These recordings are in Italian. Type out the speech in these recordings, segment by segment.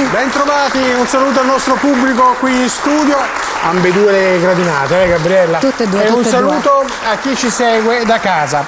trovati. Ben trovati, un saluto al nostro pubblico qui in studio, ambedue le gradinate, eh Gabriella? Tutte e due, E un saluto a chi ci segue da casa.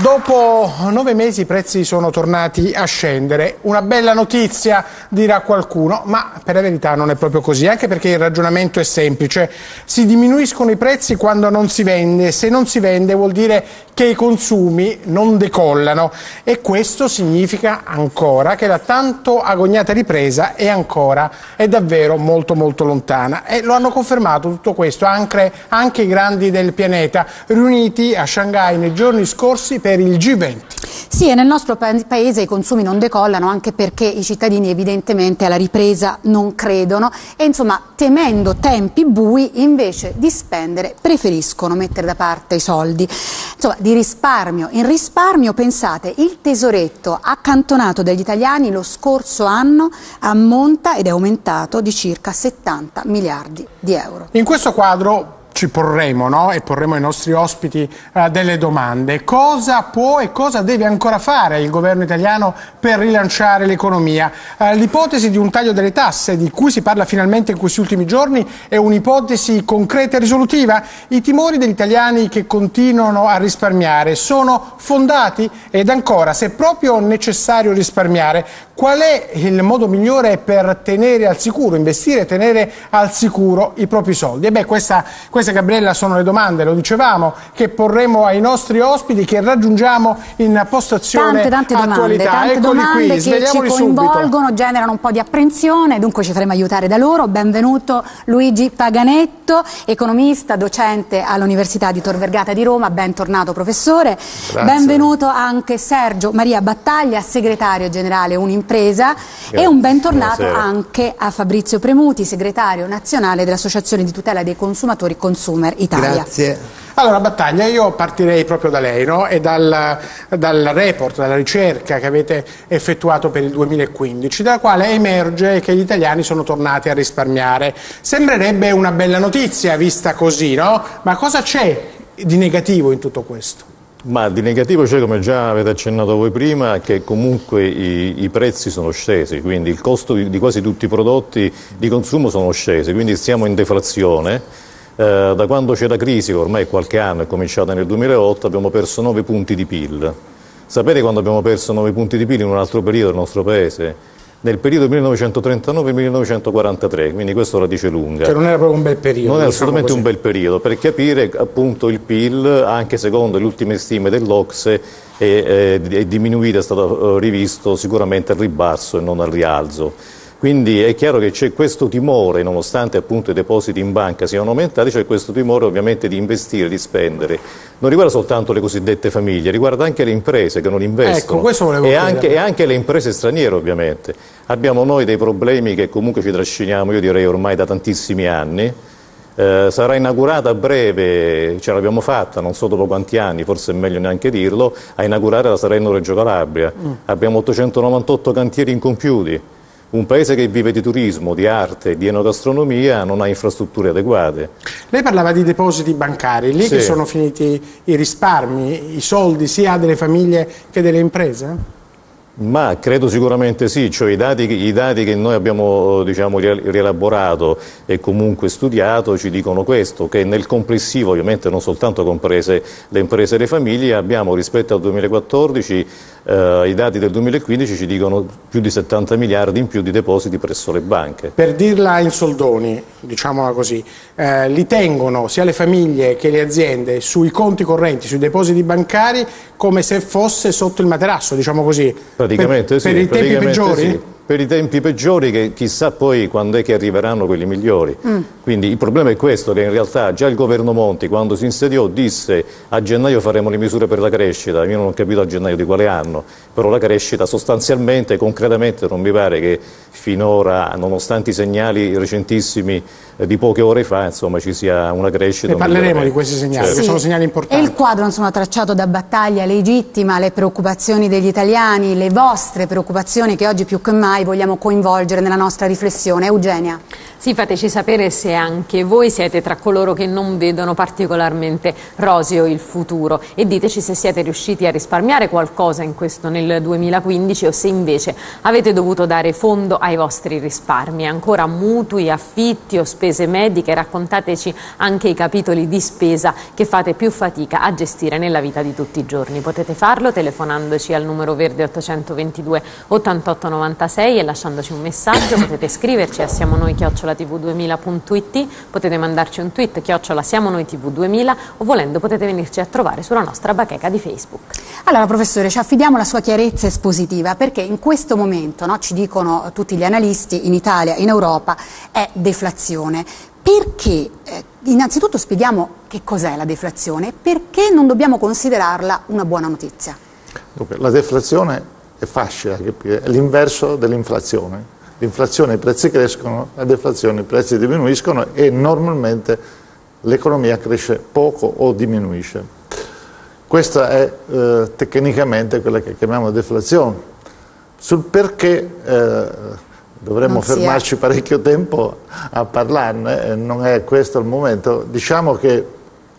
Dopo nove mesi i prezzi sono tornati a scendere. Una bella notizia, dirà qualcuno, ma per la verità non è proprio così, anche perché il ragionamento è semplice. Si diminuiscono i prezzi quando non si vende, se non si vende vuol dire che i consumi non decollano e questo significa ancora che la tanto agognata ripresa è ancora, è davvero molto molto lontana e lo hanno confermato tutto questo anche, anche i grandi del pianeta riuniti a Shanghai nei giorni scorsi per il G20. Sì, e nel nostro pa- paese i consumi non decollano anche perché i cittadini evidentemente alla ripresa non credono e insomma temendo tempi bui invece di spendere preferiscono mettere da parte i soldi. Insomma, di risparmio in risparmio, pensate, il tesoretto accantonato dagli italiani lo scorso anno ammonta ed è aumentato di circa 70 miliardi di euro. In questo quadro ci porremo no? e porremo ai nostri ospiti eh, delle domande. Cosa può e cosa deve ancora fare il governo italiano per rilanciare l'economia? Eh, l'ipotesi di un taglio delle tasse di cui si parla finalmente in questi ultimi giorni è un'ipotesi concreta e risolutiva? I timori degli italiani che continuano a risparmiare sono fondati? Ed ancora, se è proprio necessario risparmiare, qual è il modo migliore per tenere al sicuro, investire e tenere al sicuro i propri soldi? E beh, questa, queste Gabriella sono le domande, lo dicevamo, che porremo ai nostri ospiti che raggiungiamo in postazione Tante, tante domande, attualità. tante Eccoli domande qui, che ci coinvolgono, subito. generano un po' di apprensione, dunque ci faremo aiutare da loro. Benvenuto Luigi Paganetto, economista, docente all'Università di Tor Vergata di Roma, bentornato professore. Benvenuto anche Sergio Maria Battaglia, segretario generale Unimpresa e un bentornato Buonasera. anche a Fabrizio Premuti, segretario nazionale dell'Associazione di tutela dei consumatori Consumer Italia. Grazie. Allora, Battaglia, io partirei proprio da lei no? e dal, dal report, dalla ricerca che avete effettuato per il 2015, dalla quale emerge che gli italiani sono tornati a risparmiare. Sembrerebbe una bella notizia vista così, no? Ma cosa c'è di negativo in tutto questo? Ma di negativo c'è, come già avete accennato voi prima, che comunque i, i prezzi sono scesi, quindi il costo di, di quasi tutti i prodotti di consumo sono scesi, quindi siamo in deflazione. Eh, da quando c'è la crisi, ormai qualche anno, è cominciata nel 2008, abbiamo perso 9 punti di PIL. Sapete quando abbiamo perso 9 punti di PIL in un altro periodo del nostro Paese? Nel periodo 1939-1943, quindi questo la dice lunga. Che non era proprio un bel periodo. Non è diciamo assolutamente così. un bel periodo per capire appunto il PIL, anche secondo le ultime stime dell'Ocse, è, è- è diminuito, è stato eh, rivisto sicuramente al ribasso e non al rialzo. Quindi è chiaro che c'è questo timore, nonostante appunto i depositi in banca siano aumentati, c'è questo timore ovviamente di investire, di spendere. Non riguarda soltanto le cosiddette famiglie, riguarda anche le imprese che non investono Ecco, e, anche, e anche le imprese straniere ovviamente. Abbiamo noi dei problemi che comunque ci trasciniamo, io direi ormai da tantissimi anni. Eh, sarà inaugurata a breve, ce l'abbiamo fatta, non so dopo quanti anni, forse è meglio neanche dirlo, a inaugurare la Salerno Reggio Calabria. Mm. Abbiamo 898 cantieri incompiuti. Un paese che vive di turismo, di arte, di enogastronomia non ha infrastrutture adeguate. Lei parlava di depositi bancari, lì Sì. che sono finiti i risparmi, i soldi sia delle famiglie che delle imprese? Ma credo sicuramente sì, cioè i dati, che- i dati che noi abbiamo diciamo, rie- rielaborato e comunque studiato ci dicono questo, che nel complessivo, ovviamente non soltanto comprese le imprese e le famiglie, abbiamo rispetto al 2014, eh, i dati del 2015 ci dicono più di 70 miliardi in più di depositi presso le banche. Per dirla in soldoni, diciamola così, eh, li tengono sia le famiglie che le aziende sui conti correnti, sui depositi bancari, come se fosse sotto il materasso, diciamo così. Praticamente per, sì. Per i tempi peggiori? sì. Per i tempi peggiori che chissà poi quando è che arriveranno quelli migliori. Quindi il problema è questo, che in realtà già il governo Monti quando si insediò disse a gennaio faremo le misure per la crescita, io non ho capito a gennaio di quale anno, però la crescita sostanzialmente, concretamente non mi pare che finora, nonostante i segnali recentissimi di poche ore fa, insomma ci sia una crescita. Ne parleremo di questi segnali, Certo. che sono segnali E importanti. il quadro insomma, tracciato da battaglia legittima le preoccupazioni degli italiani, le vostre preoccupazioni che oggi più che mai vogliamo coinvolgere nella nostra riflessione. Eugenia. Sì, fateci sapere se anche voi siete tra coloro che non vedono particolarmente roseo il futuro e diteci se siete riusciti a risparmiare qualcosa in questo nel 2015 o se invece avete dovuto dare fondo ai vostri risparmi. Ancora mutui, affitti o spese mediche, raccontateci anche i capitoli di spesa che fate più fatica a gestire nella vita di tutti i giorni. Potete farlo telefonandoci al numero verde 822 8896 e lasciandoci un messaggio, potete scriverci a siamo noi chiocciola chiocciolatv2000.it, potete mandarci un tweet chiocciola siamo noi tv2000 o volendo potete venirci a trovare sulla nostra bacheca di Facebook. Allora professore ci affidiamo alla sua chiarezza espositiva perché in questo momento, no, ci dicono tutti gli analisti in Italia, in Europa, è deflazione. Perché, eh, innanzitutto spieghiamo che cos'è la deflazione e perché non dobbiamo considerarla una buona notizia? Dunque, la deflazione è facile è l'inverso dell'inflazione l'inflazione i prezzi crescono, la deflazione i prezzi diminuiscono e normalmente l'economia cresce poco o diminuisce. Questa è eh, tecnicamente quella che chiamiamo deflazione. Sul perché eh, dovremmo fermarci parecchio tempo a parlarne, e non è questo il momento. Diciamo che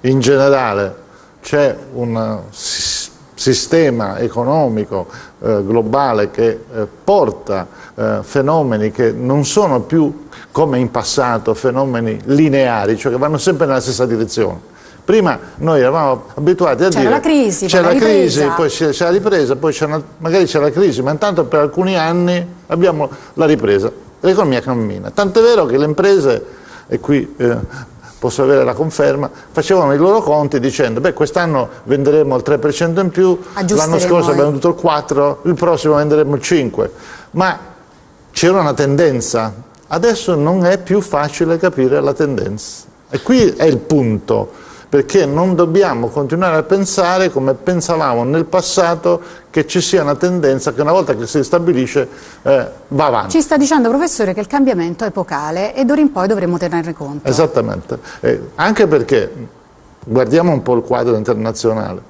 in generale c'è un sistema economico eh, globale che eh, porta eh, fenomeni che non sono più come in passato fenomeni lineari, cioè che vanno sempre nella stessa direzione. Prima noi eravamo abituati a c'era dire la crisi, c'è la, crisi, poi c'è la ripresa, poi una, magari c'è la crisi, ma intanto per alcuni anni abbiamo la ripresa. L'economia cammina. Tant'è vero che le imprese, e qui eh, posso avere la conferma, facevano i loro conti dicendo beh quest'anno venderemo il 3% in più, l'anno scorso abbiamo venduto il 4%, il prossimo venderemo il 5%, ma c'era una tendenza, adesso non è più facile capire la tendenza. E qui è il punto perché non dobbiamo continuare a pensare come pensavamo nel passato che ci sia una tendenza che una volta che si stabilisce eh, va avanti. Ci sta dicendo professore che il cambiamento è epocale e d'ora in poi dovremo tenerne conto. Esattamente, eh, anche perché guardiamo un po' il quadro internazionale.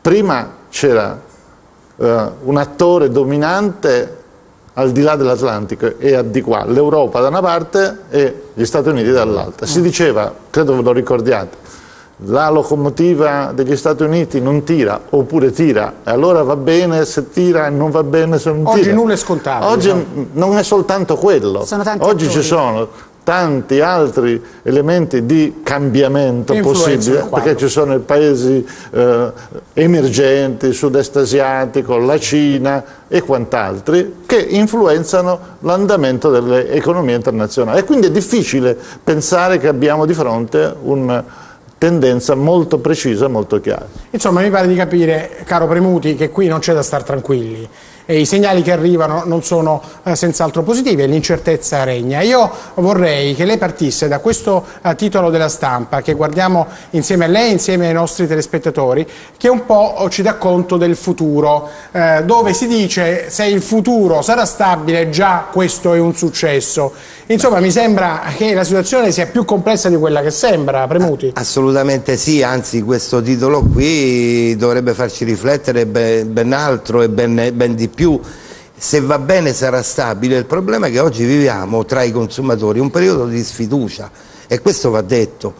Prima c'era eh, un attore dominante al di là dell'Atlantico e a di qua, l'Europa da una parte e gli Stati Uniti dall'altra. Si diceva, credo ve lo ricordiate, la locomotiva degli Stati Uniti non tira oppure tira e allora va bene se tira e non va bene se non Oggi tira. Oggi nulla è scontato. Oggi diciamo. non è soltanto quello. Oggi attori. ci sono tanti altri elementi di cambiamento possibile, perché ci sono i paesi eh, emergenti, il sud-est asiatico, la Cina e quant'altri, che influenzano l'andamento delle economie internazionali. E quindi è difficile pensare che abbiamo di fronte un tendenza molto precisa, molto chiara. Insomma, mi pare di capire, caro Premuti, che qui non c'è da stare tranquilli. E I segnali che arrivano non sono eh, senz'altro positivi e l'incertezza regna. Io vorrei che lei partisse da questo eh, titolo della stampa che guardiamo insieme a lei, insieme ai nostri telespettatori, che un po' ci dà conto del futuro, eh, dove si dice se il futuro sarà stabile già questo è un successo. Insomma, mi sembra che la situazione sia più complessa di quella che sembra, Premuti. Assolutamente sì, anzi questo titolo qui dovrebbe farci riflettere ben, ben altro e ben, ben di più. Se va bene sarà stabile, il problema è che oggi viviamo tra i consumatori un periodo di sfiducia e questo va detto.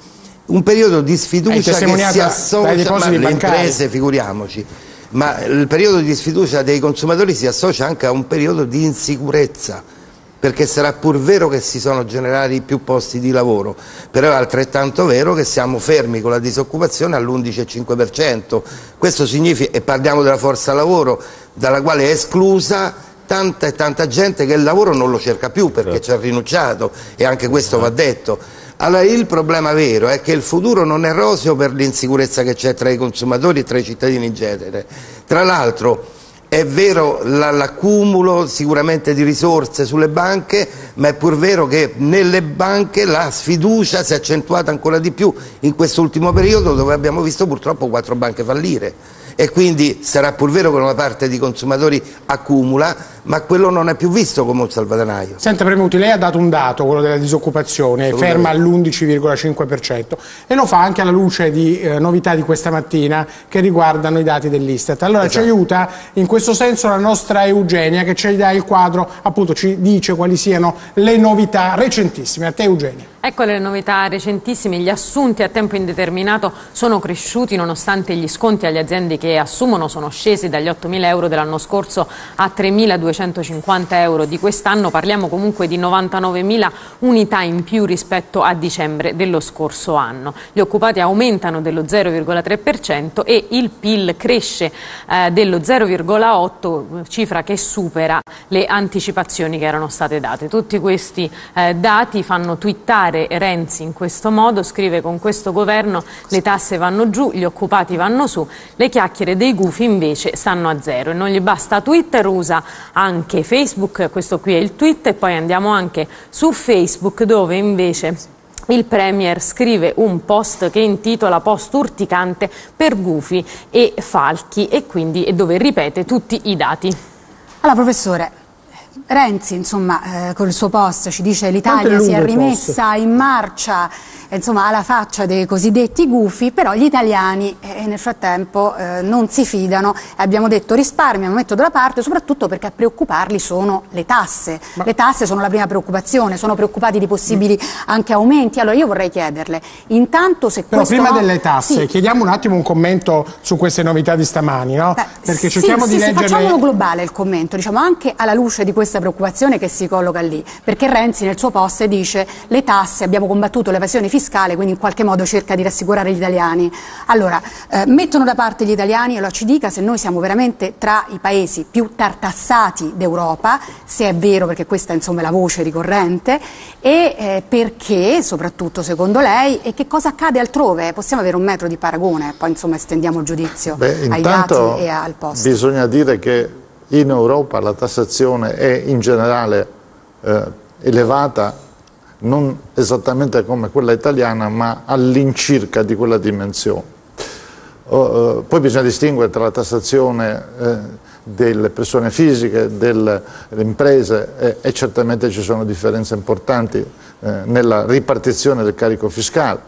Un periodo di sfiducia che si associa alle imprese, figuriamoci, ma il periodo di sfiducia dei consumatori si associa anche a un periodo di insicurezza perché sarà pur vero che si sono generati più posti di lavoro, però è altrettanto vero che siamo fermi con la disoccupazione all'11,5%. Questo significa, e parliamo della forza lavoro, dalla quale è esclusa tanta e tanta gente che il lavoro non lo cerca più perché certo. ci ha rinunciato e anche questo va detto. Allora il problema vero è che il futuro non è roseo per l'insicurezza che c'è tra i consumatori e tra i cittadini in genere. Tra l'altro è vero l'accumulo sicuramente di risorse sulle banche, ma è pur vero che nelle banche la sfiducia si è accentuata ancora di più in quest'ultimo periodo dove abbiamo visto purtroppo quattro banche fallire. E quindi sarà pur vero che una parte di consumatori accumula, ma quello non è più visto come un salvadanaio. Senta Premuti, lei ha dato un dato, quello della disoccupazione, ferma all'11,5% e lo fa anche alla luce di eh, novità di questa mattina che riguardano i dati dell'Istat. Allora esatto. ci aiuta in questo senso la nostra Eugenia che ci dà il quadro, appunto ci dice quali siano le novità recentissime. A te Eugenia. Ecco le novità recentissime, gli assunti a tempo indeterminato sono cresciuti nonostante gli sconti agli aziende che assumono sono scesi dagli 8.000 euro dell'anno scorso a 3.250 euro di quest'anno, parliamo comunque di 99.000 unità in più rispetto a dicembre dello scorso anno. Gli occupati aumentano dello 0,3% e il PIL cresce eh, dello 0,8%, cifra che supera le anticipazioni che erano state date. Tutti questi eh, dati fanno twittare Renzi in questo modo, scrive con questo governo le tasse vanno giù, gli occupati vanno su, le chiacchiere dei gufi invece stanno a zero e non gli basta Twitter, usa anche Facebook, questo qui è il tweet e poi andiamo anche su Facebook dove invece il Premier scrive un post che intitola Post urticante per gufi e falchi e quindi dove ripete tutti i dati. Allora professore, Renzi, insomma, eh, con il suo post ci dice l'Italia si è rimessa in marcia insomma, alla faccia dei cosiddetti gufi, però gli italiani eh, nel frattempo eh, non si fidano e abbiamo detto risparmiano, metto da parte, soprattutto perché a preoccuparli sono le tasse. Ma... Le tasse sono la prima preoccupazione, sono preoccupati di possibili mm. anche aumenti. Allora io vorrei chiederle, intanto se però questo... prima no... delle tasse, sì. chiediamo un attimo un commento su queste novità di stamani, no? Beh, perché cerchiamo sì, di sì, leggerle... facciamolo globale il commento, diciamo anche alla luce di questa preoccupazione che si colloca lì, perché Renzi nel suo post dice le tasse, abbiamo combattuto l'evasione fiscale quindi in qualche modo cerca di rassicurare gli italiani. Allora, eh, mettono da parte gli italiani e lo ci dica se noi siamo veramente tra i paesi più tartassati d'Europa, se è vero perché questa insomma, è la voce ricorrente, e eh, perché, soprattutto secondo lei, e che cosa accade altrove? Possiamo avere un metro di paragone, poi insomma estendiamo il giudizio Beh, ai dati e al posto. Bisogna dire che in Europa la tassazione è in generale eh, elevata non esattamente come quella italiana, ma all'incirca di quella dimensione. Oh, eh, poi bisogna distinguere tra la tassazione eh, delle persone fisiche, delle imprese eh, e certamente ci sono differenze importanti eh, nella ripartizione del carico fiscale,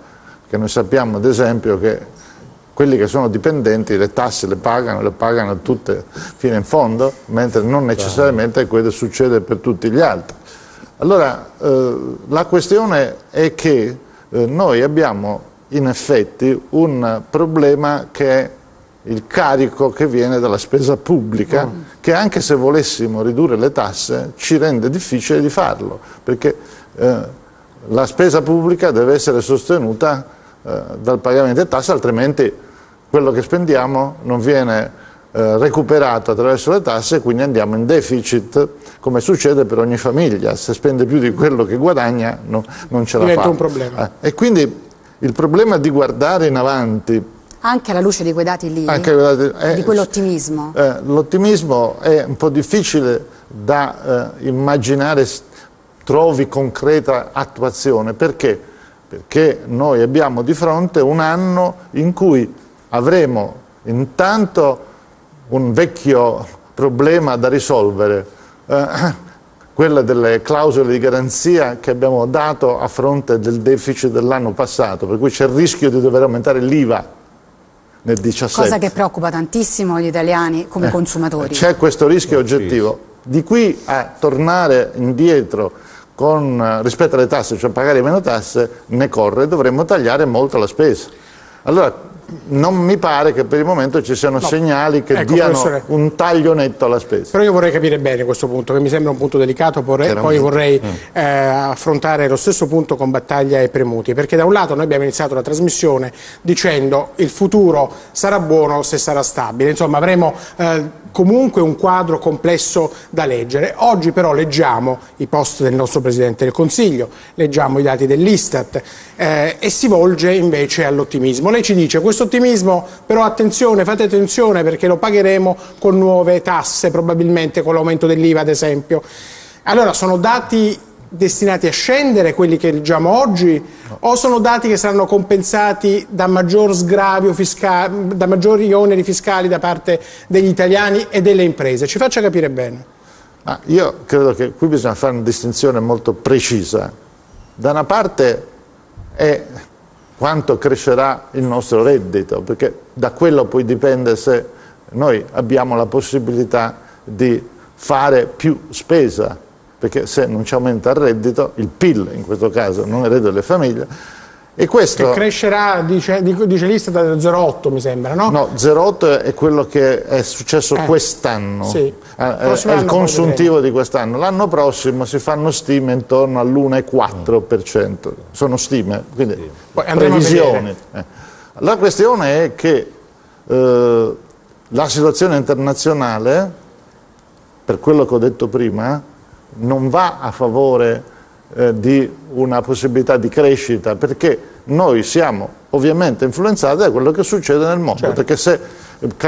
perché noi sappiamo ad esempio che quelli che sono dipendenti le tasse le pagano, le pagano tutte fino in fondo, mentre non necessariamente quello succede per tutti gli altri. Allora, eh, la questione è che eh, noi abbiamo in effetti un problema che è il carico che viene dalla spesa pubblica, mm. che anche se volessimo ridurre le tasse ci rende difficile di farlo, perché eh, la spesa pubblica deve essere sostenuta eh, dal pagamento di tasse, altrimenti quello che spendiamo non viene eh, recuperato attraverso le tasse, quindi andiamo in deficit, come succede per ogni famiglia, se spende più di quello che guadagna no, non ce la Diventa fa. un problema. Eh, e quindi il problema di guardare in avanti anche alla luce di quei dati lì, eh, di quell'ottimismo. Eh, l'ottimismo è un po' difficile da eh, immaginare trovi concreta attuazione. Perché? Perché noi abbiamo di fronte un anno in cui avremo intanto un vecchio problema da risolvere, eh, quella delle clausole di garanzia che abbiamo dato a fronte del deficit dell'anno passato, per cui c'è il rischio di dover aumentare l'IVA nel 2017. Cosa che preoccupa tantissimo gli italiani come eh, consumatori. C'è questo rischio oggettivo. Di qui a tornare indietro con, rispetto alle tasse, cioè pagare meno tasse, ne corre, dovremmo tagliare molto la spesa. Allora, non mi pare che per il momento ci siano no. segnali che ecco, diano professore. un taglio netto alla spesa. Però io vorrei capire bene questo punto, che mi sembra un punto delicato, vorrei, poi vorrei mm. eh, affrontare lo stesso punto con Battaglia e Premuti, perché da un lato noi abbiamo iniziato la trasmissione dicendo il futuro sarà buono se sarà stabile, insomma avremo eh, comunque un quadro complesso da leggere. Oggi però leggiamo i post del nostro Presidente del Consiglio, leggiamo i dati dell'Istat eh, e si volge invece all'ottimismo. Lei ci dice questo ottimismo però attenzione, fate attenzione perché lo pagheremo con nuove tasse, probabilmente con l'aumento dell'IVA ad esempio. Allora sono dati destinati a scendere, quelli che leggiamo oggi, no. o sono dati che saranno compensati da maggior sgravio fiscale, da maggiori oneri fiscali da parte degli italiani e delle imprese? Ci faccia capire bene. Ma io credo che qui bisogna fare una distinzione molto precisa. Da una parte è quanto crescerà il nostro reddito, perché da quello poi dipende se noi abbiamo la possibilità di fare più spesa, perché se non ci aumenta il reddito, il PIL in questo caso, non il reddito delle famiglie, e questo... Che crescerà, dice, dice l'Istat, da 0,8 mi sembra, no? No, 0,8 è quello che è successo eh, quest'anno, sì. eh, è il consuntivo di quest'anno. L'anno prossimo si fanno stime intorno all'1,4%, sono stime, quindi sì. previsioni. Eh. La questione è che eh, la situazione internazionale, per quello che ho detto prima, non va a favore eh, di una possibilità di crescita perché noi siamo ovviamente influenzati da quello che succede nel mondo certo. perché se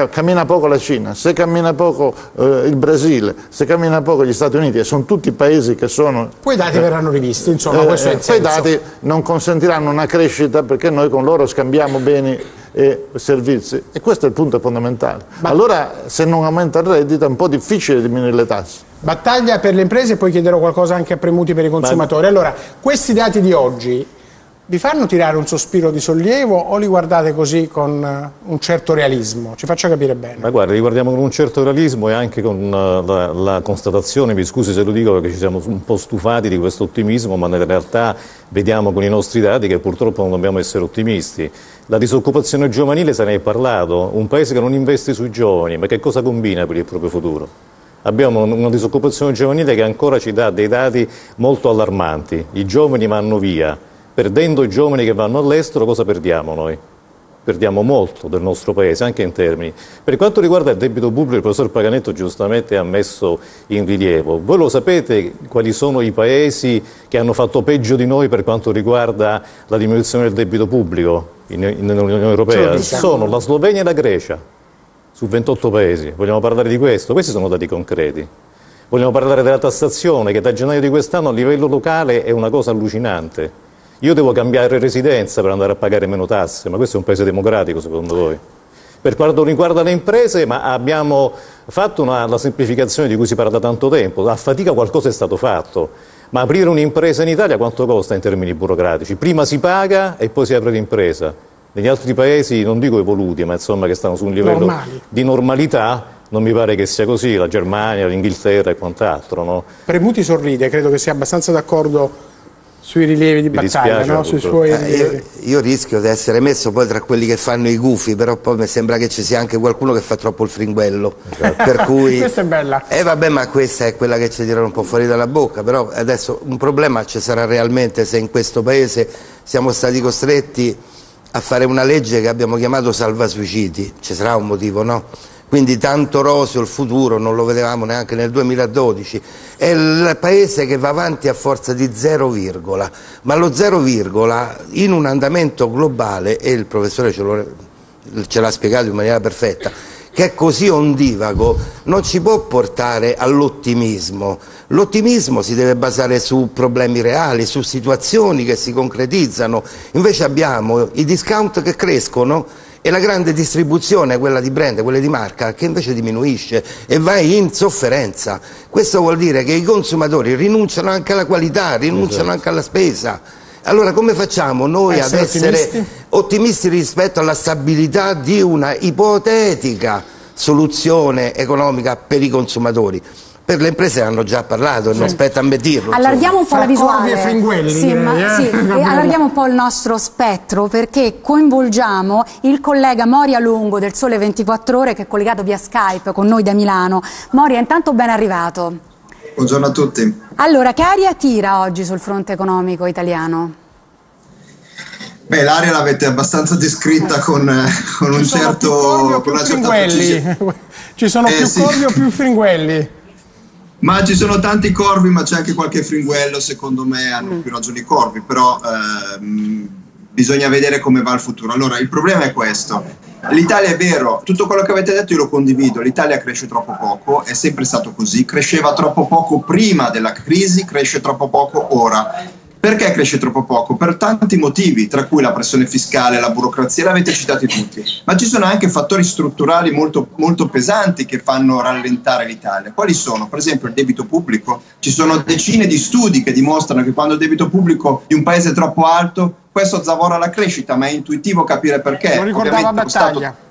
cammina poco la Cina, se cammina poco eh, il Brasile, se cammina poco gli Stati Uniti e sono tutti paesi che sono... Poi i dati eh, verranno rivisti, insomma, eh, questo è il Poi i dati non consentiranno una crescita perché noi con loro scambiamo beni e servizi e questo è il punto fondamentale. Ma... Allora se non aumenta il reddito è un po' difficile diminuire le tasse. Battaglia per le imprese e poi chiederò qualcosa anche a Premuti per i consumatori. Allora, questi dati di oggi vi fanno tirare un sospiro di sollievo o li guardate così con eh, un certo realismo? Ci faccia capire bene. Ma guarda, li guardiamo con un certo realismo e anche con uh, la, la, constatazione, mi scusi se lo dico perché ci siamo un po' stufati di questo ottimismo, ma in realtà vediamo con i nostri dati che purtroppo non dobbiamo essere ottimisti. La disoccupazione giovanile se ne è parlato, un paese che non investe sui giovani, ma che cosa combina per il proprio futuro? Abbiamo una disoccupazione giovanile che ancora ci dà dei dati molto allarmanti. I giovani vanno via. Perdendo i giovani che vanno all'estero, cosa perdiamo noi? Perdiamo molto del nostro Paese, anche in termini. Per quanto riguarda il debito pubblico, il professor Paganetto giustamente ha messo in rilievo. Voi lo sapete quali sono i Paesi che hanno fatto peggio di noi per quanto riguarda la diminuzione del debito pubblico nell'Unione Europea? Sono la Slovenia e la Grecia su 28 paesi. Vogliamo parlare di questo? Questi sono dati concreti. Vogliamo parlare della tassazione che da gennaio di quest'anno a livello locale è una cosa allucinante. Io devo cambiare residenza per andare a pagare meno tasse, ma questo è un paese democratico secondo voi? Per quanto riguarda le imprese, ma abbiamo fatto una, la semplificazione di cui si parla da tanto tempo, a fatica qualcosa è stato fatto, ma aprire un'impresa in Italia quanto costa in termini burocratici? Prima si paga e poi si apre l'impresa. Negli altri paesi, non dico evoluti, ma insomma che stanno su un livello Normali. di normalità, non mi pare che sia così, la Germania, l'Inghilterra e quant'altro. No? Premuti sorride, credo che sia abbastanza d'accordo sui rilievi di battaglia, no? sui suoi eh, io, io, rischio di essere messo poi tra quelli che fanno i gufi, però poi mi sembra che ci sia anche qualcuno che fa troppo il fringuello. Esatto. Per cui... questa è bella. Eh vabbè, ma questa è quella che ci tirano un po' fuori dalla bocca, però adesso un problema ci sarà realmente se in questo paese siamo stati costretti a fare una legge che abbiamo chiamato salva suicidi, ci sarà un motivo, no? Quindi tanto roseo il futuro, non lo vedevamo neanche nel 2012, è il paese che va avanti a forza di 0, ma lo 0, in un andamento globale, e il professore ce l'ha spiegato in maniera perfetta, che è così ondivago non ci può portare all'ottimismo. L'ottimismo si deve basare su problemi reali, su situazioni che si concretizzano. Invece abbiamo i discount che crescono e la grande distribuzione, quella di brand, quella di marca, che invece diminuisce e va in sofferenza. Questo vuol dire che i consumatori rinunciano anche alla qualità, rinunciano esatto. anche alla spesa. Allora come facciamo noi essere ad essere ottimisti? ottimisti rispetto alla stabilità di una ipotetica soluzione economica per i consumatori? Per le imprese hanno già parlato, sì. non aspetta a dirlo. Allarghiamo un po' la visuale. E fringuelli, sì, ma, eh? sì, allarghiamo un po' il nostro spettro perché coinvolgiamo il collega Moria Lungo del Sole 24 Ore che è collegato via Skype con noi da Milano. Moria, intanto ben arrivato. Buongiorno a tutti. Allora, che aria tira oggi sul fronte economico italiano? Beh, l'aria l'avete abbastanza descritta con, eh, con un certo... Con una certa Ci sono eh, più sì. corvi o più fringuelli? Ma ci sono tanti corvi, ma c'è anche qualche fringuello, secondo me hanno mm. più ragioni i corvi, però ehm, bisogna vedere come va il futuro. Allora, il problema è questo. L'Italia è vero, tutto quello che avete detto io lo condivido, l'Italia cresce troppo poco, è sempre stato così, cresceva troppo poco prima della crisi, cresce troppo poco ora. Perché cresce troppo poco? Per tanti motivi, tra cui la pressione fiscale, la burocrazia, l'avete citati tutti, ma ci sono anche fattori strutturali molto, molto pesanti che fanno rallentare l'Italia. Quali sono? Per esempio il debito pubblico. Ci sono decine di studi che dimostrano che quando il debito pubblico di un paese è troppo alto, questo zavora la crescita, ma è intuitivo capire perché. Lo ricordava Battaglia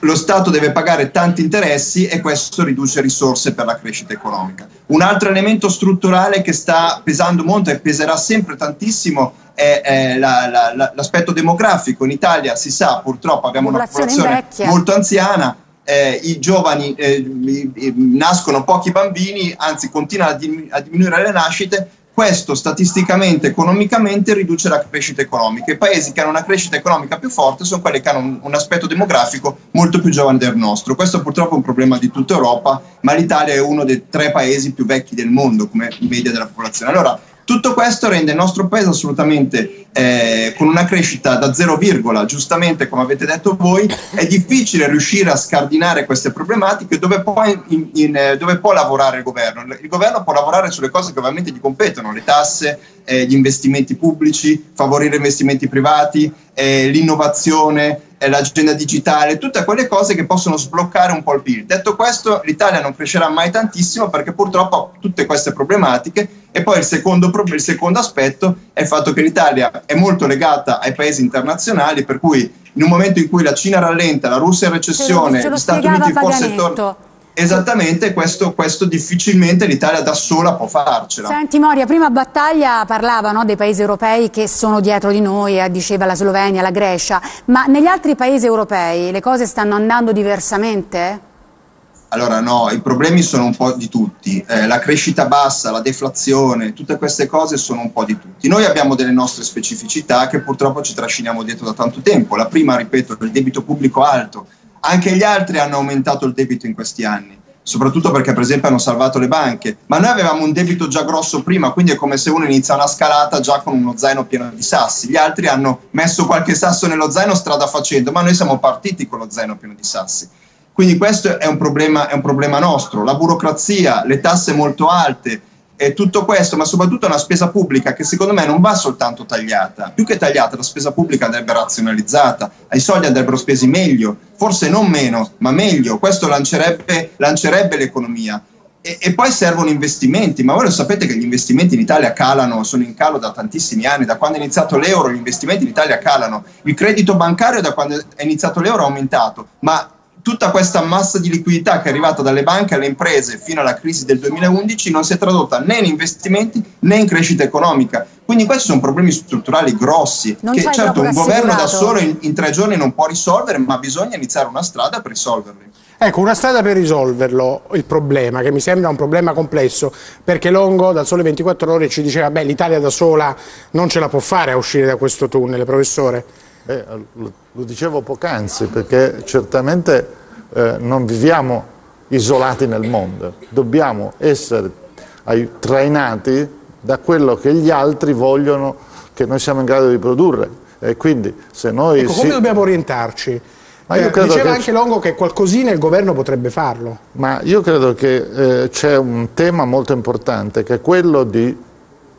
lo Stato deve pagare tanti interessi e questo riduce risorse per la crescita economica. Un altro elemento strutturale che sta pesando molto e peserà sempre tantissimo è, è la, la, l'aspetto demografico. In Italia si sa purtroppo abbiamo una popolazione molto anziana, eh, i giovani eh, nascono pochi bambini, anzi continuano a, diminuire le nascite questo statisticamente, economicamente riduce la crescita economica. I paesi che hanno una crescita economica più forte sono quelli che hanno un, un, aspetto demografico molto più giovane del nostro. Questo purtroppo è un problema di tutta Europa, ma l'Italia è uno dei tre paesi più vecchi del mondo come media della popolazione. Allora, tutto questo rende il nostro paese assolutamente eh, con una crescita da 0, giustamente come avete detto voi, è difficile riuscire a scardinare queste problematiche dove può, in, in, eh, dove può lavorare il governo. Il governo può lavorare sulle cose che ovviamente gli competono, le tasse, eh, gli investimenti pubblici, favorire investimenti privati, eh, l'innovazione, l'agenda digitale, tutte quelle cose che possono sbloccare un po' il PIL. Detto questo, l'Italia non crescerà mai tantissimo perché purtroppo ha tutte queste problematiche e poi il secondo, il secondo aspetto è il fatto che l'Italia è molto legata ai paesi internazionali, per cui in un momento in cui la Cina rallenta, la Russia è in recessione, gli Stati Uniti forse tornano Esattamente, questo, questo, difficilmente l'Italia da sola può farcela. Senti Moria, prima battaglia parlava no, dei paesi europei che sono dietro di noi, eh, diceva la Slovenia, la Grecia, ma negli altri paesi europei le cose stanno andando diversamente? Allora no, i problemi sono un po' di tutti, eh, la crescita bassa, la deflazione, tutte queste cose sono un po' di tutti. Noi abbiamo delle nostre specificità che purtroppo ci trasciniamo dietro da tanto tempo. La prima, ripeto, è il debito pubblico alto, anche gli altri hanno aumentato il debito in questi anni, soprattutto perché per esempio hanno salvato le banche, ma noi avevamo un debito già grosso prima, quindi è come se uno inizia una scalata già con uno zaino pieno di sassi, gli altri hanno messo qualche sasso nello zaino strada facendo, ma noi siamo partiti con lo zaino pieno di sassi. Quindi questo è un problema, è un problema nostro, la burocrazia, le tasse molto alte, e tutto questo, ma soprattutto una spesa pubblica che secondo me non va soltanto tagliata, più che tagliata la spesa pubblica andrebbe razionalizzata, i soldi andrebbero spesi meglio, forse non meno, ma meglio, questo lancerebbe, lancerebbe l'economia. E, e, poi servono investimenti, ma voi lo sapete che gli investimenti in Italia calano, sono in calo da tantissimi anni, da quando è iniziato l'euro gli investimenti in Italia calano, il credito bancario da quando è iniziato l'euro è aumentato, ma tutta questa massa di liquidità che è arrivata dalle banche alle imprese fino alla crisi del 2011 non si è tradotta né in investimenti né in crescita economica. Quindi questi sono problemi strutturali grossi non che certo un governo da solo in, in tre giorni non può risolvere, ma bisogna iniziare una strada per risolverli. Ecco, una strada per risolverlo, il problema, che mi sembra un problema complesso, perché Longo dal Sole 24 Ore ci diceva, beh, l'Italia da sola non ce la può fare a uscire da questo tunnel, professore. Eh, lo dicevo poc'anzi, perché certamente eh, non viviamo isolati nel mondo, dobbiamo essere trainati da quello che gli altri vogliono che noi siamo in grado di produrre. E quindi se noi ecco, come dobbiamo orientarci? Ma io eh, diceva che anche Longo che qualcosina il governo potrebbe farlo. Ma io credo che eh, c'è un tema molto importante che è quello di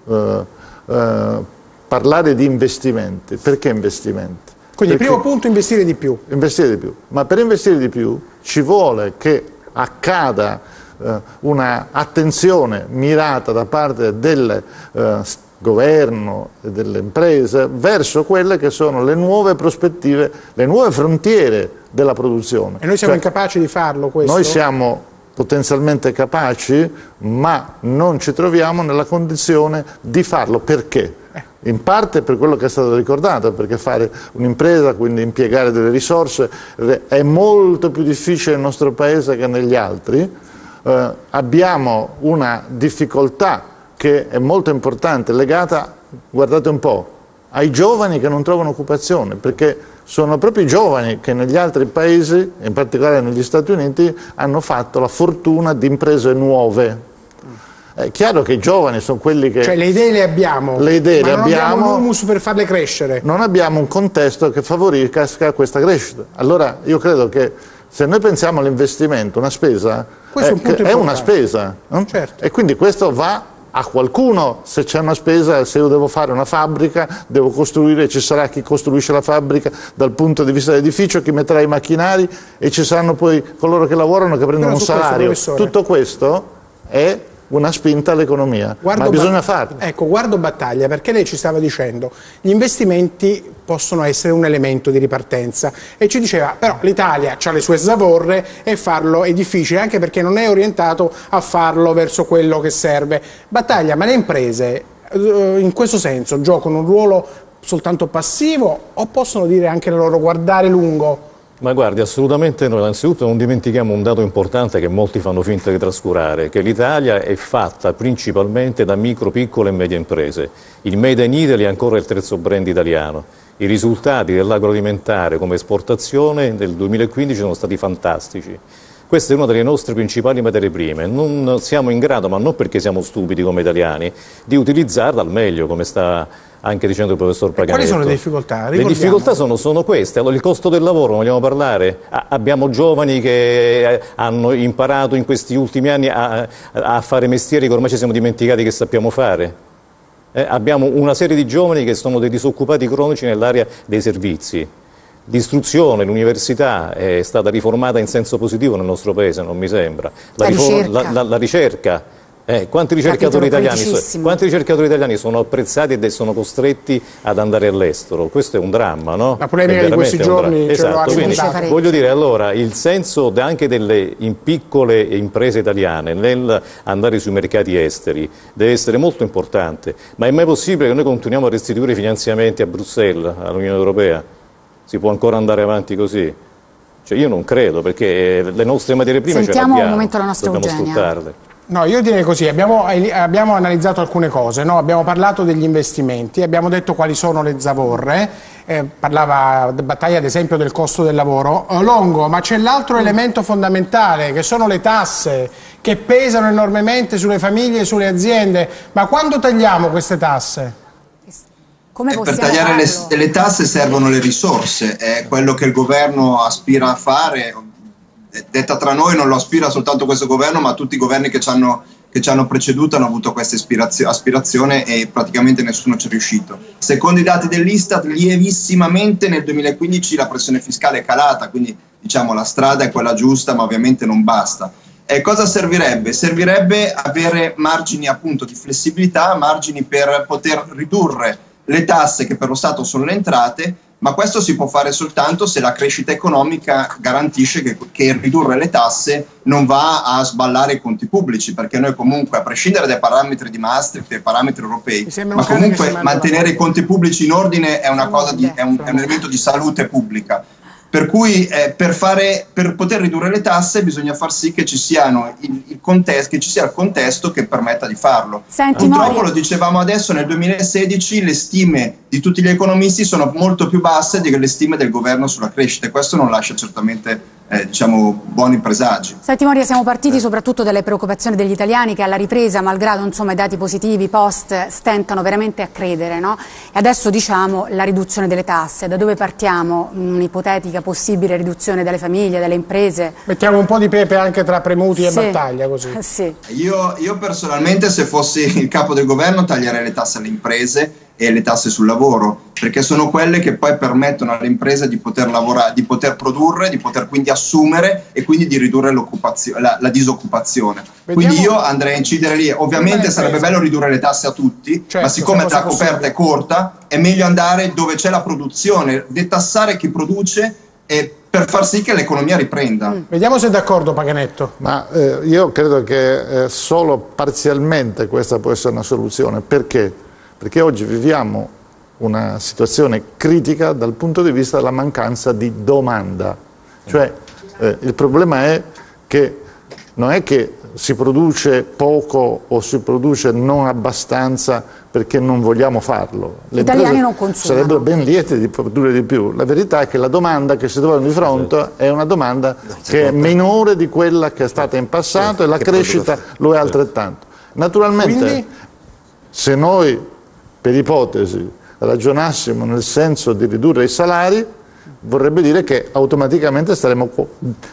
eh, eh parlare di investimenti. Perché investimenti? Quindi il primo punto investire di più. Investire di più, ma per investire di più ci vuole che accada eh, un'attenzione mirata da parte del eh, governo e delle imprese verso quelle che sono le nuove prospettive, le nuove frontiere della produzione. E noi siamo cioè, incapaci di farlo questo? Noi siamo potenzialmente capaci, ma non ci troviamo nella condizione di farlo. Perché? In parte per quello che è stato ricordato, perché fare un'impresa, quindi impiegare delle risorse, è molto più difficile nel nostro paese che negli altri. Eh, abbiamo una difficoltà che è molto importante, legata, guardate un po', ai giovani che non trovano occupazione, perché sono proprio i giovani che negli altri paesi, in particolare negli Stati Uniti, hanno fatto la fortuna di imprese nuove. È chiaro che i giovani sono quelli che... Cioè le idee le abbiamo, le idee ma le non abbiamo, abbiamo l'humus per farle crescere. Non abbiamo un contesto che favorisca questa crescita. Allora io credo che se noi pensiamo all'investimento, una spesa, è, un è, una spesa. No? Certo. E quindi questo va a qualcuno se c'è una spesa, se io devo fare una fabbrica, devo costruire, ci sarà chi costruisce la fabbrica dal punto di vista dell'edificio, chi metterà i macchinari e ci saranno poi coloro che lavorano che prendono un salario. Questo, Tutto questo è una spinta all'economia, ma bisogna farlo. Ecco, guardo battaglia perché lei ci stava dicendo gli investimenti possono essere un elemento di ripartenza e ci diceva però l'Italia ha le sue zavorre e farlo è difficile anche perché non è orientato a farlo verso quello che serve. Battaglia, ma le imprese eh, in questo senso giocano un ruolo soltanto passivo o possono dire anche loro guardare lungo? Ma guardi, assolutamente no. Innanzitutto non dimentichiamo un dato importante che molti fanno finta di trascurare, che l'Italia è fatta principalmente da micro, piccole e medie imprese. Il Made in Italy è ancora il terzo brand italiano. I risultati dell'agroalimentare come esportazione nel 2015 sono stati fantastici. Questa è una delle nostre principali materie prime. Non siamo in grado, ma non perché siamo stupidi come italiani, di utilizzarla al meglio, come sta anche dicendo il professor Paganetto. quali sono le difficoltà? Ricordiamo. Le difficoltà sono, sono, queste. Allora, il costo del lavoro, vogliamo parlare? Ah, abbiamo giovani che eh, hanno imparato in questi ultimi anni a, a, fare mestieri che ormai ci siamo dimenticati che sappiamo fare. Eh, abbiamo una serie di giovani che sono dei disoccupati cronici nell'area dei servizi. L'istruzione, l'università è stata riformata in senso positivo nel nostro paese, non mi sembra. La, la ricerca. La, la, la ricerca eh, quanti, ricercatori italiani, quanti, ricercatori italiani, sono apprezzati ed sono costretti ad andare all'estero? Questo è un dramma, no? La polemica di questi giorni ce esatto, quindi, Voglio dire, allora, il senso anche delle in piccole imprese italiane nel andare sui mercati esteri deve essere molto importante, ma è mai possibile che noi continuiamo a restituire finanziamenti a Bruxelles, all'Unione Europea? Si può ancora andare avanti così? Cioè io non credo, perché le nostre materie prime Sentiamo ce le abbiamo, un momento la nostra dobbiamo Eugenia. sfruttarle. No, io direi così, abbiamo, abbiamo analizzato alcune cose, no? abbiamo parlato degli investimenti, abbiamo detto quali sono le zavorre, eh, parlava Battaglia ad esempio del costo del lavoro. Eh, Longo, ma c'è l'altro mm. elemento fondamentale che sono le tasse che pesano enormemente sulle famiglie e sulle aziende, ma quando tagliamo queste tasse? Come eh, per tagliare le, le, tasse servono le risorse, è quello che il governo aspira a fare, detta tra noi non lo aspira soltanto questo governo, ma tutti i governi che ci hanno, che ci hanno preceduto hanno avuto questa aspirazione e praticamente nessuno ci è riuscito. Secondo i dati dell'Istat, lievissimamente nel 2015 la pressione fiscale è calata, quindi diciamo la strada è quella giusta, ma ovviamente non basta. E cosa servirebbe? Servirebbe avere margini appunto di flessibilità, margini per poter ridurre le tasse che per lo Stato sono le entrate ma questo si può fare soltanto se la crescita economica garantisce che, che, ridurre le tasse non va a sballare i conti pubblici, perché noi comunque, a prescindere dai parametri di Maastricht e dai parametri europei, ma comunque mantenere i conti pubblici in ordine è, di, è, un, è un elemento di salute pubblica. Per cui eh, per, fare, per, poter ridurre le tasse bisogna far sì che ci, il, il contesto, che ci sia il contesto che permetta di farlo. Senti, Purtroppo Mario. lo dicevamo adesso, nel 2016 le stime di tutti gli economisti sono molto più basse delle stime del governo sulla crescita e questo non lascia certamente eh, diciamo, buoni presagi. Senti Moria, siamo partiti eh. soprattutto dalle preoccupazioni degli italiani che alla ripresa, malgrado insomma, i dati positivi post, stentano veramente a credere. No? E adesso diciamo la riduzione delle tasse. Da dove partiamo? Un'ipotetica possibile riduzione delle famiglie, delle imprese? Mettiamo un po' di pepe anche tra premuti e battaglia così. Sì. Io, io personalmente se fossi il capo del governo taglierei le tasse alle imprese e le tasse sul lavoro, perché sono quelle che poi permettono alle imprese di poter lavorare, di poter produrre, di poter quindi assumere e quindi di ridurre la, la, disoccupazione. Vediamo. Quindi io andrei a incidere lì. Ovviamente sarebbe bello ridurre le tasse a tutti, certo, ma siccome la coperta è corta, è meglio andare dove c'è la produzione, detassare chi produce e per far sì che l'economia riprenda. Mm. Vediamo se è d'accordo Paganetto. Ma eh, io credo che eh, solo parzialmente questa può essere una soluzione. Perché? Perché oggi viviamo una situazione critica dal punto di vista della mancanza di domanda. Cioè eh, il problema è che non è che si produce poco o si produce non abbastanza perché non vogliamo farlo. Le Gli italiani non consumano. Sarebbero ben liete di produrre di più. La verità è che la domanda che si trovano di fronte è una domanda che è minore di quella che è stata in passato e la crescita lo è altrettanto. Naturalmente, Quindi? se noi per ipotesi, ragionassimo nel senso di ridurre i salari, vorrebbe dire che automaticamente staremo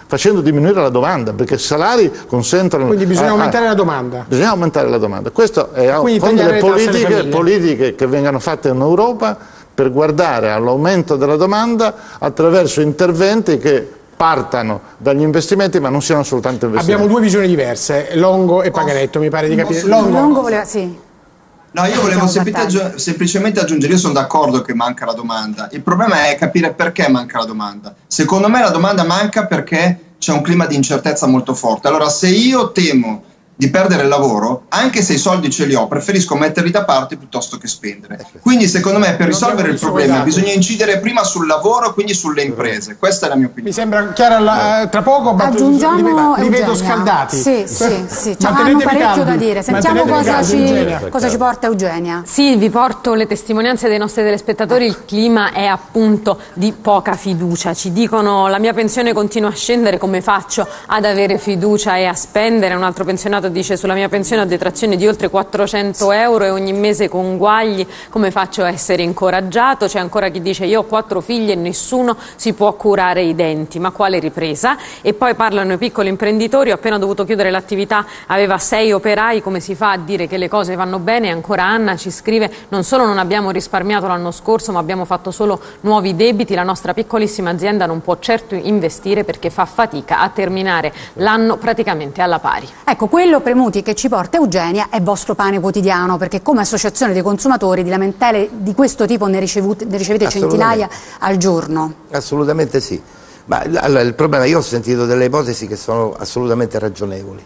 facendo diminuire la domanda, perché i salari consentono... Quindi bisogna a, aumentare a, la domanda. Bisogna aumentare la domanda. Questo è Quindi fondo delle politiche, politiche che vengano fatte in Europa per guardare all'aumento della domanda attraverso interventi che partano dagli investimenti ma non siano soltanto investimenti. Abbiamo due visioni diverse, Longo e Pagaletto, mi pare di capire. Longo, Longo voleva, sì. No, io volevo semplicemente, semplicemente aggiungere, io sono d'accordo che manca la domanda, il problema è capire perché manca la domanda. Secondo me la domanda manca perché c'è un clima di incertezza molto forte. Allora, se io temo di perdere il lavoro, anche se i soldi ce li ho, preferisco metterli da parte piuttosto che spendere. Quindi, secondo me, per risolvere il problema bisogna incidere prima sul lavoro, quindi sulle imprese. Questa è la mia opinione. Mi sembra chiaro la, tra poco, Aggiungiamo li, li vedo scaldati. Sì, sì, sì. Cioè, hanno parecchio da dire. Sentiamo cosa, ci, cosa ci porta Eugenia. Sì, vi porto le testimonianze dei nostri telespettatori. Il clima è appunto di poca fiducia. Ci dicono la mia pensione continua a scendere, come faccio ad avere fiducia e a spendere? Un altro pensionato Stato dice sulla mia pensione ho detrazione di oltre 400 euro e ogni mese con guagli, come faccio a essere incoraggiato? C'è ancora chi dice io ho quattro figli e nessuno si può curare i denti, ma quale ripresa? E poi parlano i piccoli imprenditori, ho appena dovuto chiudere l'attività, aveva sei operai, come si fa a dire che le cose vanno bene? Ancora Anna ci scrive, non solo non abbiamo risparmiato l'anno scorso, ma abbiamo fatto solo nuovi debiti, la nostra piccolissima azienda non può certo investire perché fa fatica a terminare l'anno praticamente alla pari. Ecco, quello quello Premuti che ci porta Eugenia è vostro pane quotidiano, perché come associazione dei consumatori di lamentele di questo tipo ne, ricevute, ne ricevete centinaia al giorno. Assolutamente sì. Ma allora, il problema, io ho sentito delle ipotesi che sono assolutamente ragionevoli.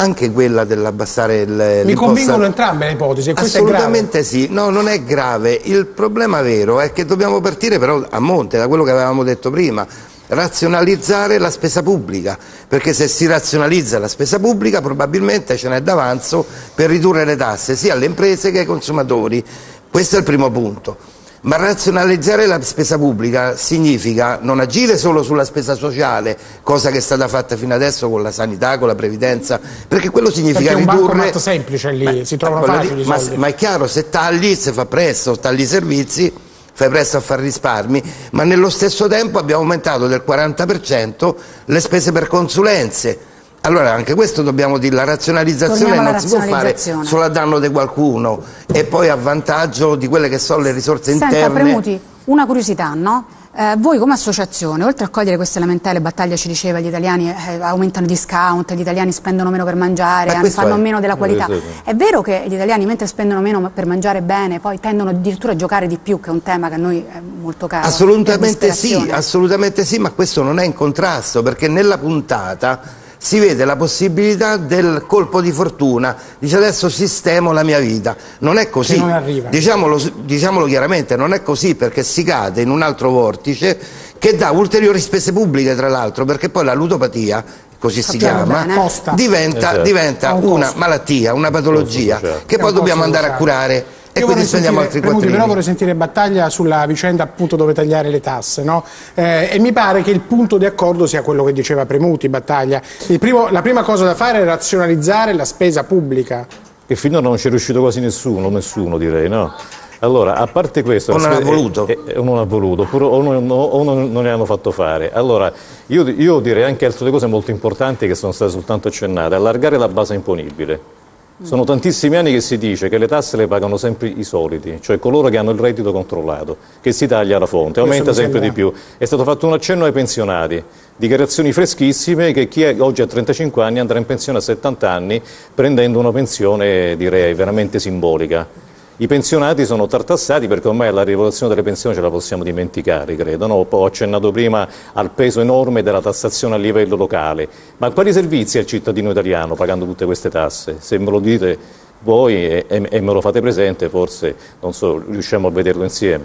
Anche quella dell'abbassare il Mi convincono entrambe le ipotesi, Assolutamente sì, no, non è grave. Il problema vero è che dobbiamo partire però a monte, da quello che avevamo detto prima razionalizzare la spesa pubblica, perché se si razionalizza la spesa pubblica probabilmente ce n'è d'avanzo per ridurre le tasse sia alle imprese che ai consumatori. Questo è il primo punto. Ma razionalizzare la spesa pubblica significa non agire solo sulla spesa sociale, cosa che è stata fatta fino adesso con la sanità, con la previdenza, perché quello significa perché ridurre... È un semplice lì, ma, si trovano facili ma, ma è chiaro, se tagli, se fa presto, tagli i servizi, fai presto a fare risparmi, ma nello stesso tempo abbiamo aumentato del 40% le spese per consulenze. Allora anche questo dobbiamo dire, la razionalizzazione Torniamo non si può fare solo a danno di qualcuno e poi a vantaggio di quelle che sono le risorse Senta, interne. Premuti, una curiosità, no? Eh, voi come associazione, oltre a cogliere queste lamentele, Battaglia ci diceva gli italiani eh, aumentano i discount, gli italiani spendono meno per mangiare, fanno è. meno della qualità. È vero che gli italiani mentre spendono meno per mangiare bene, poi tendono addirittura a giocare di più, che è un tema che a noi è molto caro. Assolutamente sì, assolutamente sì, ma questo non è in contrasto, perché nella puntata si vede la possibilità del colpo di fortuna, dice adesso sistemo la mia vita, non è così, non diciamolo, diciamolo, chiaramente, non è così perché si cade in un altro vortice che dà ulteriori spese pubbliche tra l'altro, perché poi la ludopatia così Sappiamo si chiama, diventa, esatto. diventa un una malattia, una patologia che poi dobbiamo andare a curare e quindi spendiamo altri quattrini. Però vorrei sentire battaglia sulla vicenda appunto dove tagliare le tasse, no? eh, e mi pare che il punto di accordo sia quello che diceva Premuti, battaglia. Primo, la prima cosa da fare è razionalizzare la spesa pubblica. Che finora non ci è riuscito quasi nessuno, nessuno direi, no? Allora, a parte questo... O non ha voluto. Eh, eh, non ha voluto, o non, o non, non ne hanno fatto fare. Allora, io, io direi anche altre cose molto importanti che sono state soltanto accennate. Allargare la base imponibile sono tantissimi anni che si dice che le tasse le pagano sempre i soliti, cioè coloro che hanno il reddito controllato, che si taglia la fonte, aumenta sempre di più. È stato fatto un accenno ai pensionati, dichiarazioni freschissime che chi oggi ha 35 anni andrà in pensione a 70 anni prendendo una pensione direi veramente simbolica. I pensionati sono tartassati perché ormai la rivoluzione delle pensioni ce la possiamo dimenticare, credo. No? Ho accennato prima al peso enorme della tassazione a livello locale. Ma quali servizi ha il cittadino italiano pagando tutte queste tasse? Se me lo dite voi e, e, me lo fate presente, forse so, riusciamo a vederlo insieme.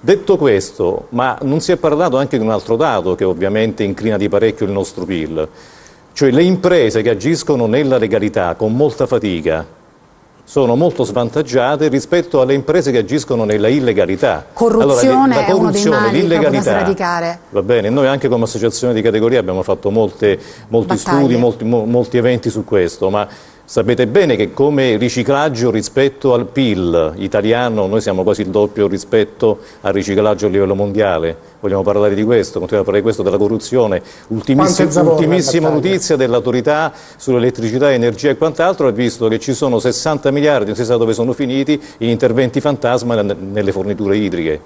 Detto questo, ma non si è parlato anche di un altro dato che ovviamente inclina di parecchio il nostro PIL, cioè le imprese che agiscono nella legalità con molta fatica, sono molto svantaggiate rispetto alle imprese che agiscono nella illegalità. Corruzione allora, la corruzione, l'illegalità. Va bene, noi anche come associazione di categoria abbiamo fatto molte, molti Battaglie. studi, molti, molti eventi su questo, ma Sapete bene che come riciclaggio rispetto al PIL italiano noi siamo quasi il doppio rispetto al riciclaggio a livello mondiale. Vogliamo parlare di questo, continuiamo a parlare di questo, della corruzione. Ultimissi- ultimissima notizia dell'autorità sull'elettricità, energia e quant'altro ha visto che ci sono 60 miliardi, non si sa dove sono finiti, in interventi fantasma nelle forniture idriche.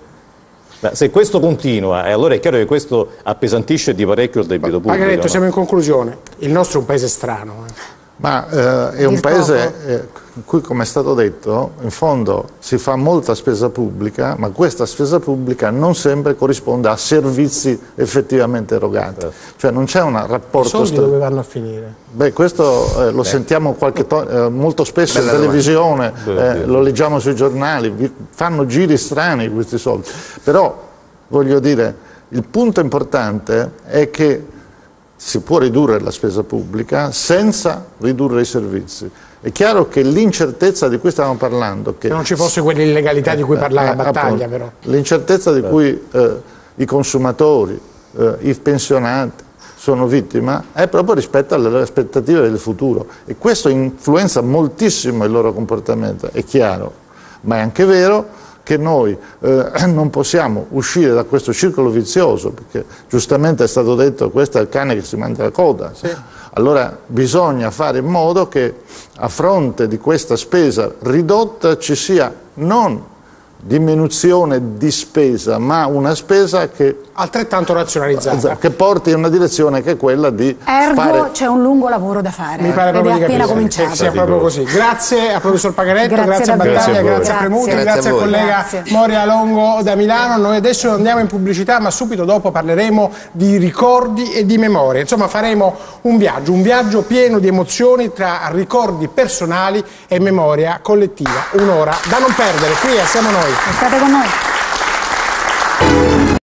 Ma se questo continua, eh, allora è chiaro che questo appesantisce di parecchio il debito pubblico. Pagaretto, no? siamo in conclusione. Il nostro è un paese strano. eh. Ma eh, è un paese eh, in cui, come è stato detto, in fondo si fa molta spesa pubblica, ma questa spesa pubblica non sempre corrisponde a servizi effettivamente erogati. Cioè non c'è un I rapporto... soldi stra- dove vanno a finire? Beh, questo eh, lo sentiamo qualche to- eh, molto spesso in Bella televisione, Bella eh, lo leggiamo sui giornali, vi- fanno giri strani questi soldi. Però, voglio dire, il punto importante è che si può ridurre la spesa pubblica senza ridurre i servizi. È chiaro che l'incertezza di cui stiamo parlando, che Se non ci fosse quell'illegalità di cui parlava eh, Battaglia, appunto, però. L'incertezza di cui eh, i consumatori, eh, i pensionati sono vittima è proprio rispetto alle aspettative del futuro e questo influenza moltissimo il loro comportamento, è chiaro, ma è anche vero che noi eh, non possiamo uscire da questo circolo vizioso, perché giustamente è stato detto questo è il cane che si mangia la coda. Allora bisogna fare in modo che a fronte di questa spesa ridotta ci sia non diminuzione di spesa, ma una spesa che, Altrettanto razionalizzata. che porti in una direzione che è quella di Ergo fare c'è un lungo lavoro da fare Mi pare proprio di appena capire cominciato. che sia proprio così. Grazie al professor Pagaretto, Grazie grazie, a. Battaglia, Grazie a a Premuti, Grazie. grazie, a al collega Grazie. Moria Longo da Milano. Noi adesso andiamo in pubblicità, ma subito dopo parleremo di ricordi e di memoria. Insomma, faremo un viaggio, un viaggio pieno di emozioni tra ricordi personali e memoria collettiva. Un'ora da non perdere. Qui a siamo noi. State con noi.